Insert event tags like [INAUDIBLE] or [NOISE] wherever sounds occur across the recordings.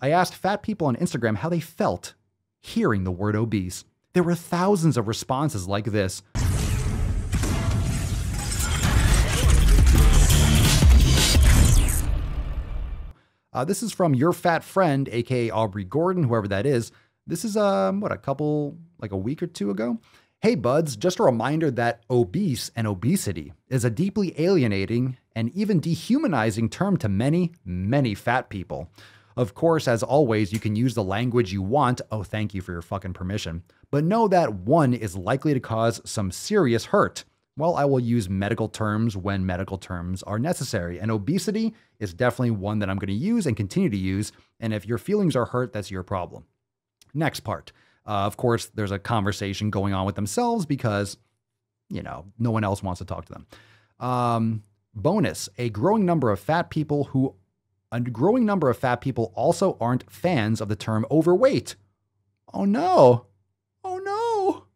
I asked fat people on Instagram how they felt hearing the word obese. There were thousands of responses like this. Uh, this is from your fat friend, aka Aubrey Gordon, whoever that is. This is um what a couple like a week or two ago. Hey buds, just a reminder that obese and obesity is a deeply alienating and even dehumanizing term to many, many fat people. Of course, as always, you can use the language you want. Oh, thank you for your fucking permission. But know that one is likely to cause some serious hurt. Well, I will use medical terms when medical terms are necessary. And obesity is definitely one that I'm going to use and continue to use. And if your feelings are hurt, that's your problem. Next part. Uh, of course, there's a conversation going on with themselves because, you know, no one else wants to talk to them. Um, bonus a growing number of fat people who, a growing number of fat people also aren't fans of the term overweight. Oh no. Oh no.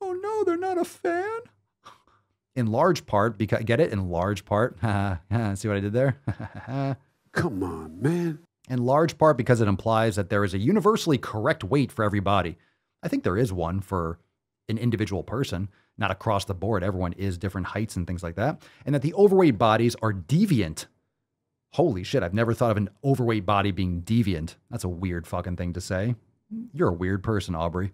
Oh no, they're not a fan. In large part because get it? In large part. [LAUGHS] See what i did there? [LAUGHS] Come on man. In large part because it implies that there is a universally correct weight for every body i think there is one for an individual person not across the board. Everyone is different heights and things like that. And that the overweight bodies are deviant holy shit i've never thought of an overweight body being deviant that's a weird fucking thing to say you're a weird person aubrey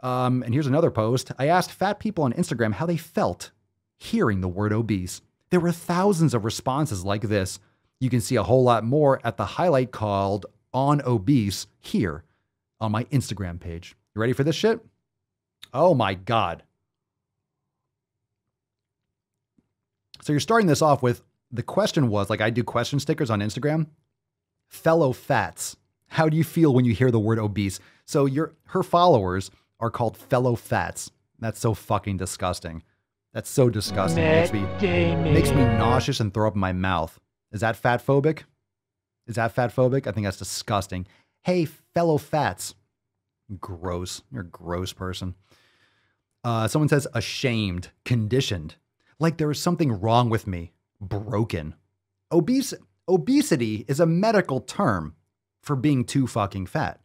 um, and here's another post. I asked fat people on Instagram how they felt hearing the word obese. There were thousands of responses like this. You can see a whole lot more at the highlight called On Obese here on my Instagram page. You ready for this shit? Oh my God. So you're starting this off with the question was like I do question stickers on Instagram. Fellow fats, how do you feel when you hear the word obese? So your her followers are called fellow fats. That's so fucking disgusting. That's so disgusting. It makes me, makes me nauseous and throw up in my mouth. Is that fat phobic? Is that fat phobic? I think that's disgusting. Hey, fellow fats. Gross. You're a gross person. Uh, someone says ashamed, conditioned, like there is something wrong with me, broken. Obese, obesity is a medical term for being too fucking fat.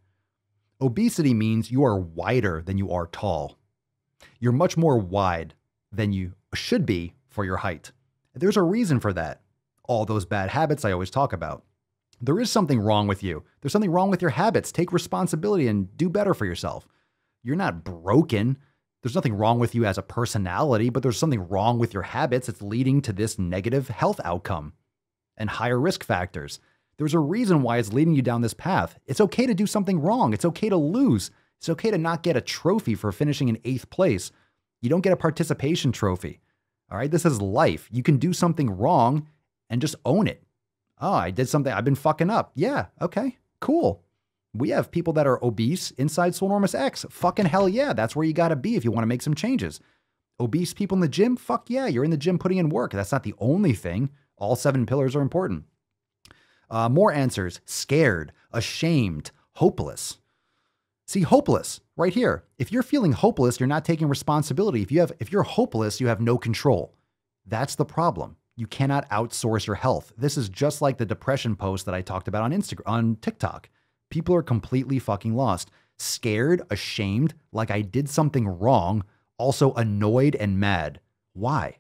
Obesity means you are wider than you are tall. You're much more wide than you should be for your height. There's a reason for that. All those bad habits I always talk about. There is something wrong with you. There's something wrong with your habits. Take responsibility and do better for yourself. You're not broken. There's nothing wrong with you as a personality, but there's something wrong with your habits that's leading to this negative health outcome and higher risk factors. There's a reason why it's leading you down this path. It's okay to do something wrong. It's okay to lose. It's okay to not get a trophy for finishing in eighth place. You don't get a participation trophy. All right, this is life. You can do something wrong and just own it. Oh, I did something. I've been fucking up. Yeah, okay, cool. We have people that are obese inside Swolenormous X. Fucking hell yeah, that's where you gotta be if you wanna make some changes. Obese people in the gym? Fuck yeah, you're in the gym putting in work. That's not the only thing. All seven pillars are important. Uh, more answers scared, ashamed, hopeless. See, hopeless right here. If you're feeling hopeless, you're not taking responsibility. If you have if you're hopeless, you have no control. That's the problem. You cannot outsource your health. This is just like the depression post that I talked about on Instagram on TikTok. People are completely fucking lost. Scared, ashamed, like I did something wrong, also annoyed and mad. Why?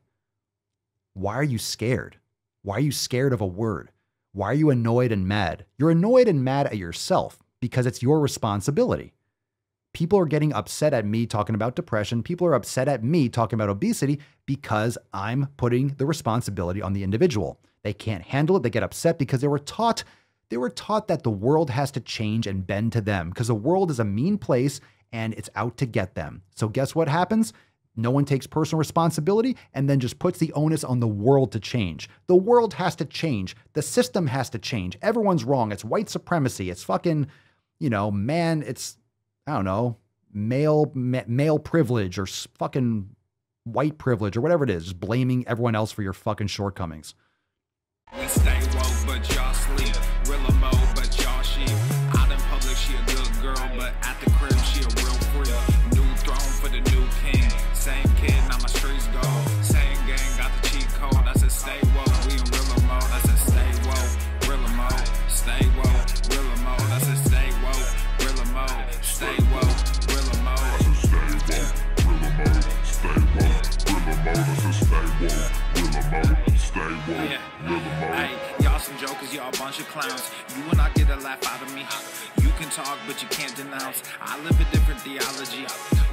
Why are you scared? Why are you scared of a word? Why are you annoyed and mad? You're annoyed and mad at yourself because it's your responsibility. People are getting upset at me talking about depression. People are upset at me talking about obesity because I'm putting the responsibility on the individual. They can't handle it. They get upset because they were taught they were taught that the world has to change and bend to them because the world is a mean place and it's out to get them. So guess what happens? No one takes personal responsibility and then just puts the onus on the world to change. The world has to change. The system has to change. Everyone's wrong. It's white supremacy. It's fucking, you know, man, it's, I don't know, male, ma- male privilege or fucking white privilege or whatever it is. Just blaming everyone else for your fucking shortcomings. Hey, y'all some jokers, y'all bunch of clowns. You will not get a laugh out of me. You can talk, but you can't denounce. I live a different theology.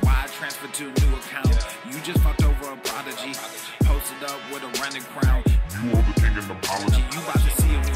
Why I transfer to a new account? You just fucked over a prodigy. Posted up with a running crown. You are the king an apology. You about to see a